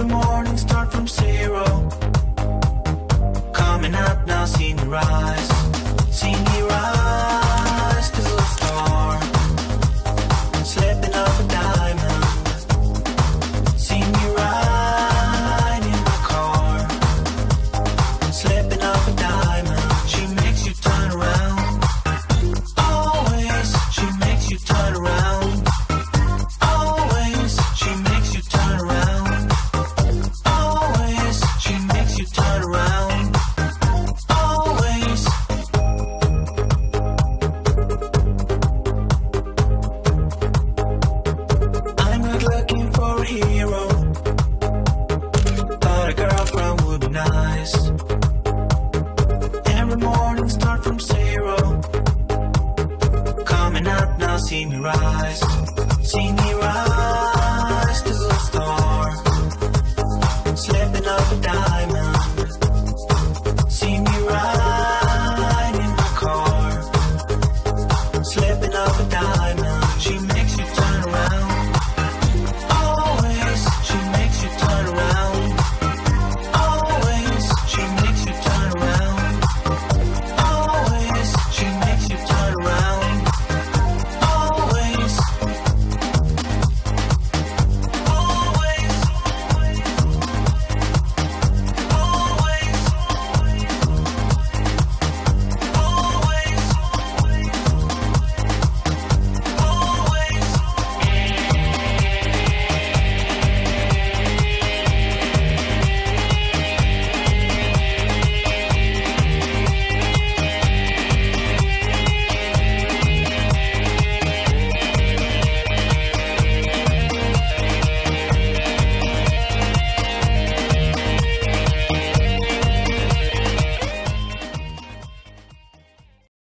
Every morning start from zero. see me rise, see me rise to the stars.